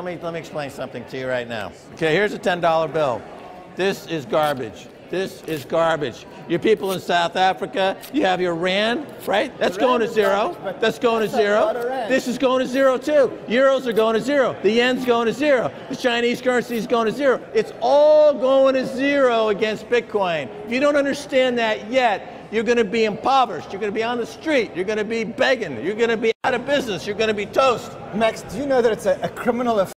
Let me, let me explain something to you right now. Okay, here's a $10 bill. This is garbage. This is garbage. Your people in South Africa, you have your rand, right? That's going to zero. garbage, That's going to that's a zero. This is going to zero too. Euros are going to zero. The yen's going to zero. The Chinese currency is going to zero. It's all going to zero against Bitcoin. If you don't understand that yet, you're going to be impoverished. You're going to be on the street. You're going to be begging. You're going to be out of business. You're going to be toast. Max, do you know that it's a, a criminal offense?